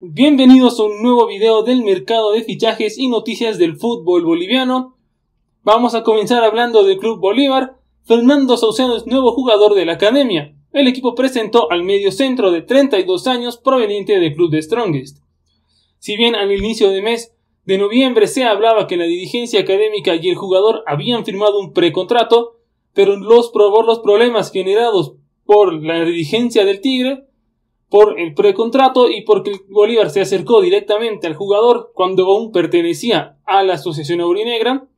Bienvenidos a un nuevo video del mercado de fichajes y noticias del fútbol boliviano. Vamos a comenzar hablando del Club Bolívar. Fernando Saucedo es nuevo jugador de la academia. El equipo presentó al medio centro de 32 años proveniente del Club de Strongest. Si bien al inicio de mes de noviembre se hablaba que la dirigencia académica y el jugador habían firmado un precontrato, pero los, por los problemas generados por la dirigencia del Tigre por el precontrato y porque Bolívar se acercó directamente al jugador cuando aún pertenecía a la Asociación Aurinegra,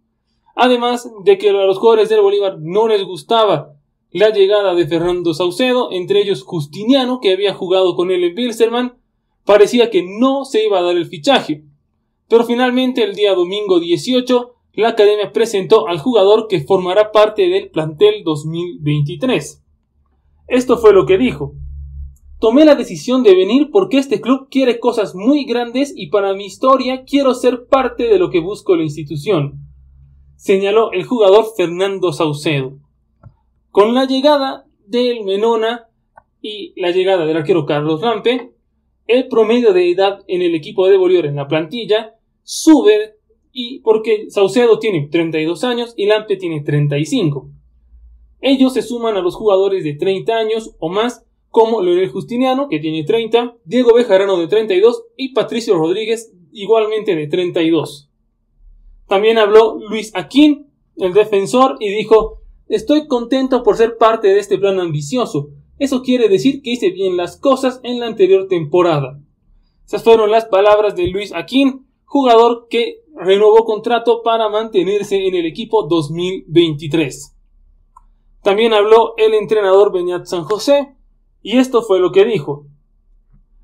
además de que a los jugadores del Bolívar no les gustaba la llegada de Fernando Saucedo, entre ellos Justiniano, que había jugado con él en Bilsterman, parecía que no se iba a dar el fichaje. Pero finalmente el día domingo 18, la academia presentó al jugador que formará parte del plantel 2023. Esto fue lo que dijo. Tomé la decisión de venir porque este club quiere cosas muy grandes y para mi historia quiero ser parte de lo que busco la institución, señaló el jugador Fernando Saucedo. Con la llegada del Menona y la llegada del arquero Carlos Lampe, el promedio de edad en el equipo de Bolívar en la plantilla sube y porque Saucedo tiene 32 años y Lampe tiene 35. Ellos se suman a los jugadores de 30 años o más como Leonel Justiniano, que tiene 30, Diego Bejarano de 32 y Patricio Rodríguez igualmente de 32. También habló Luis Aquín, el defensor, y dijo, estoy contento por ser parte de este plan ambicioso. Eso quiere decir que hice bien las cosas en la anterior temporada. Esas fueron las palabras de Luis Aquín, jugador que renovó contrato para mantenerse en el equipo 2023. También habló el entrenador Beñat San José, y esto fue lo que dijo.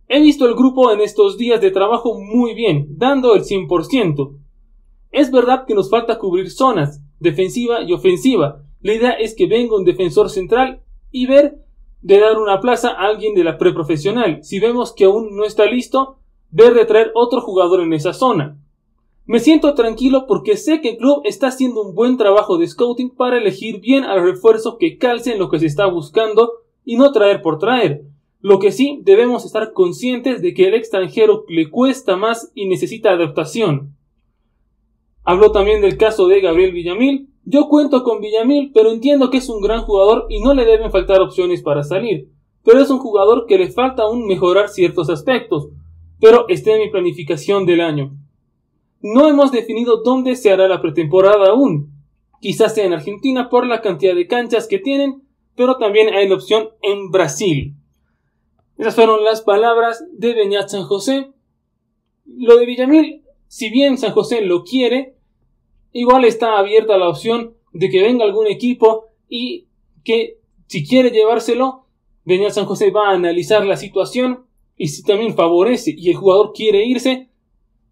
He visto el grupo en estos días de trabajo muy bien, dando el 100%. Es verdad que nos falta cubrir zonas, defensiva y ofensiva. La idea es que venga un defensor central y ver de dar una plaza a alguien de la preprofesional. Si vemos que aún no está listo, ver de traer otro jugador en esa zona. Me siento tranquilo porque sé que el club está haciendo un buen trabajo de scouting para elegir bien al refuerzo que calce en lo que se está buscando y no traer por traer. Lo que sí debemos estar conscientes de que el extranjero le cuesta más y necesita adaptación. Habló también del caso de Gabriel Villamil. Yo cuento con Villamil, pero entiendo que es un gran jugador y no le deben faltar opciones para salir. Pero es un jugador que le falta aún mejorar ciertos aspectos. Pero está en mi planificación del año. No hemos definido dónde se hará la pretemporada aún. Quizás sea en Argentina por la cantidad de canchas que tienen pero también hay la opción en Brasil. Esas fueron las palabras de Beñat San José. Lo de Villamil, si bien San José lo quiere, igual está abierta la opción de que venga algún equipo y que si quiere llevárselo, Beñat San José va a analizar la situación y si también favorece y el jugador quiere irse,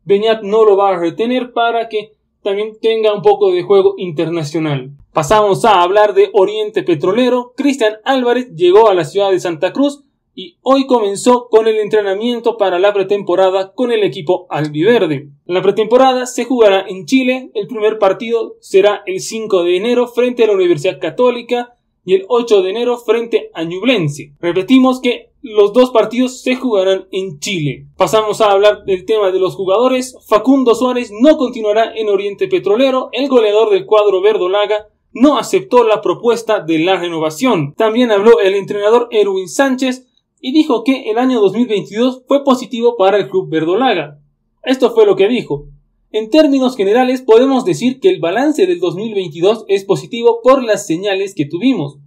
Beñat no lo va a retener para que también tenga un poco de juego internacional. Pasamos a hablar de Oriente Petrolero. Cristian Álvarez llegó a la ciudad de Santa Cruz y hoy comenzó con el entrenamiento para la pretemporada con el equipo albiverde. La pretemporada se jugará en Chile. El primer partido será el 5 de enero frente a la Universidad Católica y el 8 de enero frente a Ñublense. Repetimos que los dos partidos se jugarán en Chile. Pasamos a hablar del tema de los jugadores. Facundo Suárez no continuará en Oriente Petrolero. El goleador del cuadro verdolaga no aceptó la propuesta de la renovación. También habló el entrenador Erwin Sánchez y dijo que el año 2022 fue positivo para el club verdolaga. Esto fue lo que dijo. En términos generales podemos decir que el balance del 2022 es positivo por las señales que tuvimos.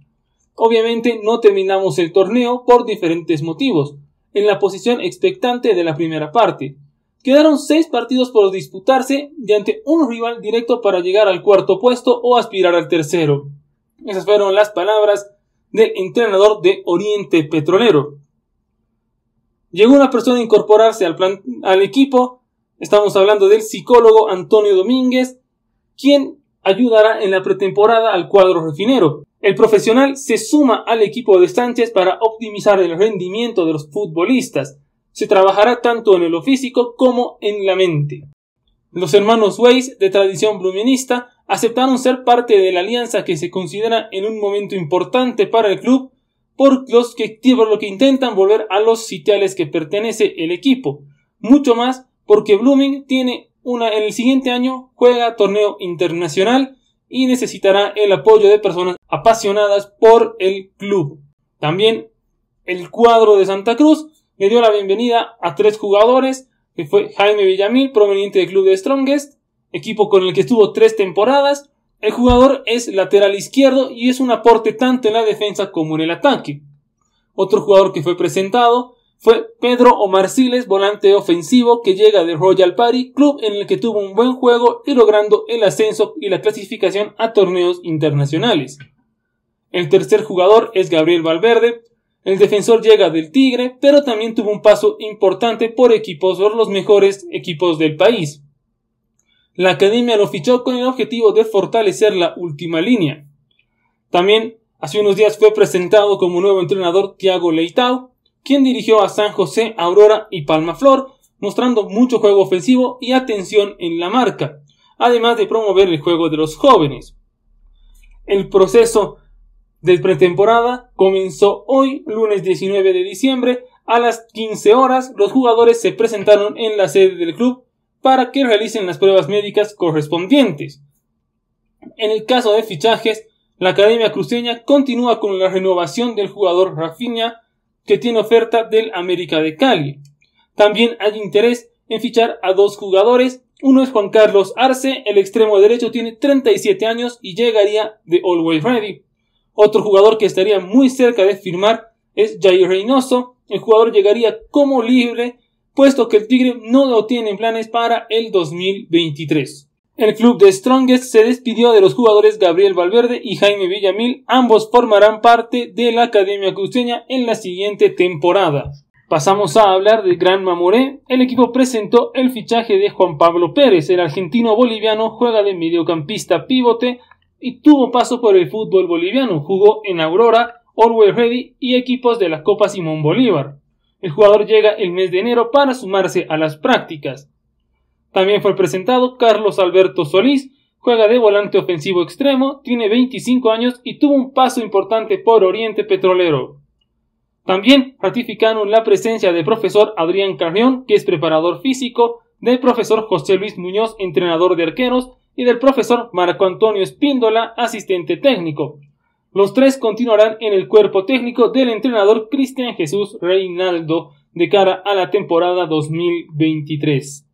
Obviamente no terminamos el torneo por diferentes motivos, en la posición expectante de la primera parte. Quedaron seis partidos por disputarse de ante un rival directo para llegar al cuarto puesto o aspirar al tercero. Esas fueron las palabras del entrenador de Oriente Petrolero. Llegó una persona a incorporarse al, plan, al equipo Estamos hablando del psicólogo Antonio Domínguez, quien ayudará en la pretemporada al cuadro refinero. El profesional se suma al equipo de Sánchez para optimizar el rendimiento de los futbolistas. Se trabajará tanto en lo físico como en la mente. Los hermanos Weiss, de tradición bluminista, aceptaron ser parte de la alianza que se considera en un momento importante para el club por los que, lo que intentan volver a los sitiales que pertenece el equipo mucho más porque Blooming tiene una en el siguiente año juega torneo internacional y necesitará el apoyo de personas apasionadas por el club. También el cuadro de Santa Cruz le dio la bienvenida a tres jugadores, que fue Jaime Villamil, proveniente del club de Strongest, equipo con el que estuvo tres temporadas. El jugador es lateral izquierdo y es un aporte tanto en la defensa como en el ataque. Otro jugador que fue presentado fue Pedro Omar Siles, volante ofensivo que llega del Royal Party, club en el que tuvo un buen juego y logrando el ascenso y la clasificación a torneos internacionales. El tercer jugador es Gabriel Valverde. El defensor llega del Tigre, pero también tuvo un paso importante por equipos por los mejores equipos del país. La academia lo fichó con el objetivo de fortalecer la última línea. También hace unos días fue presentado como nuevo entrenador Thiago Leitao, quien dirigió a San José, Aurora y Palmaflor, mostrando mucho juego ofensivo y atención en la marca, además de promover el juego de los jóvenes. El proceso de pretemporada comenzó hoy, lunes 19 de diciembre, a las 15 horas. Los jugadores se presentaron en la sede del club para que realicen las pruebas médicas correspondientes. En el caso de fichajes, la Academia Cruceña continúa con la renovación del jugador Rafinha, que tiene oferta del América de Cali. También hay interés en fichar a dos jugadores. Uno es Juan Carlos Arce, el extremo derecho tiene 37 años y llegaría de Always Ready. Otro jugador que estaría muy cerca de firmar es Jair Reynoso. El jugador llegaría como libre, puesto que el Tigre no lo tiene en planes para el 2023. El club de Strongest se despidió de los jugadores Gabriel Valverde y Jaime Villamil. Ambos formarán parte de la Academia Cruceña en la siguiente temporada. Pasamos a hablar de Gran Mamoré. El equipo presentó el fichaje de Juan Pablo Pérez. El argentino boliviano juega de mediocampista pivote y tuvo paso por el fútbol boliviano. Jugó en Aurora, Always Ready y equipos de la Copa Simón Bolívar. El jugador llega el mes de enero para sumarse a las prácticas. También fue presentado Carlos Alberto Solís, juega de volante ofensivo extremo, tiene 25 años y tuvo un paso importante por Oriente Petrolero. También ratificaron la presencia del profesor Adrián Carrión, que es preparador físico, del profesor José Luis Muñoz, entrenador de arqueros, y del profesor Marco Antonio Espíndola, asistente técnico. Los tres continuarán en el cuerpo técnico del entrenador Cristian Jesús Reinaldo de cara a la temporada 2023.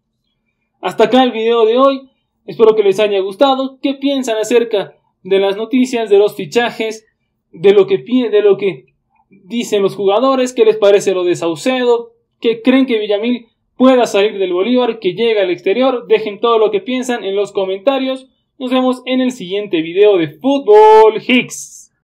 Hasta acá el video de hoy. Espero que les haya gustado. ¿Qué piensan acerca de las noticias, de los fichajes, de lo que, de lo que dicen los jugadores? ¿Qué les parece lo de Saucedo? ¿Qué creen que Villamil pueda salir del Bolívar, que llegue al exterior? Dejen todo lo que piensan en los comentarios. Nos vemos en el siguiente video de Fútbol Hicks.